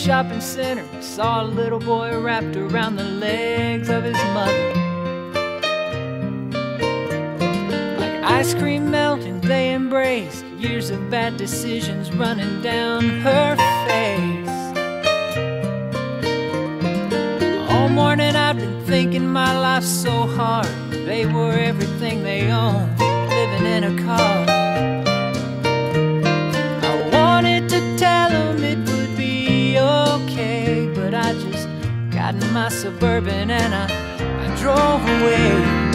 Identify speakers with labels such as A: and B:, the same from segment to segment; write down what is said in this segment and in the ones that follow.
A: shopping center, saw a little boy wrapped around the legs of his mother. Like ice cream melting, they embraced years of bad decisions running down her face. All morning I've been thinking my life's so hard. They were everything they owned, my suburban and I, I drove away.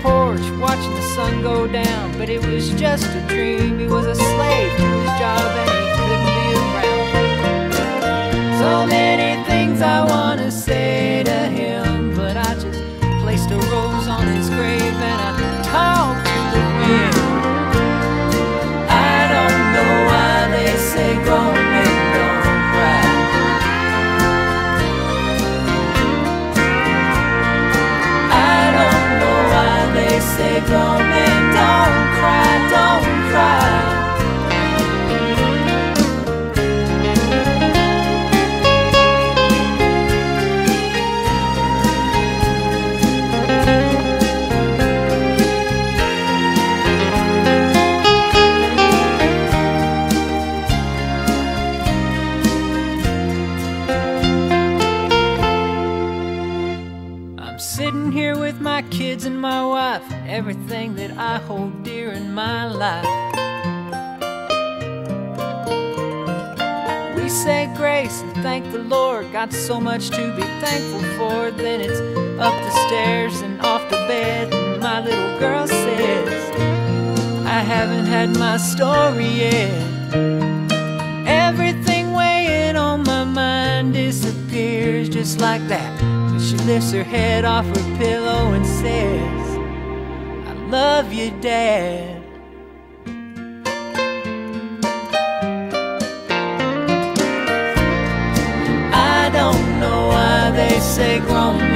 A: Porch, watching the sun go down. But it was just a dream. He was a slave to his job and he couldn't be around. So sitting here with my kids and my wife, everything that I hold dear in my life. We say grace and thank the Lord, got so much to be thankful for. Then it's up the stairs and off to bed, and my little girl says, I haven't had my story yet. Everything weighing on my mind disappears just like that. She lifts her head off her pillow and says, I love you, Dad. I don't know why they say grown